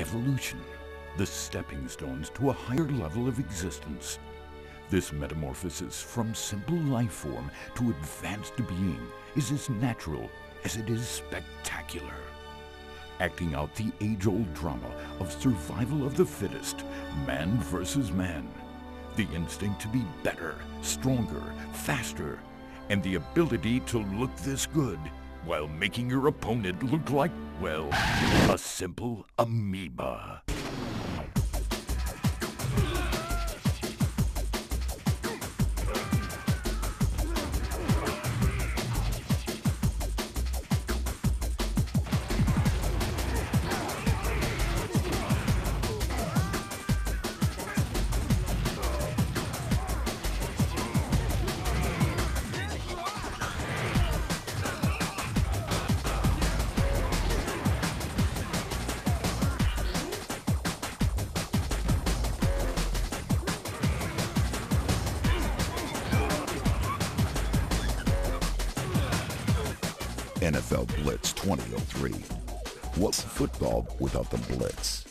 evolution, the stepping stones to a higher level of existence. This metamorphosis from simple life form to advanced being is as natural as it is spectacular. Acting out the age-old drama of survival of the fittest, man versus man. The instinct to be better, stronger, faster, and the ability to look this good while making your opponent look like, well, a simple amoeba. NFL Blitz 2003. What's football without the Blitz?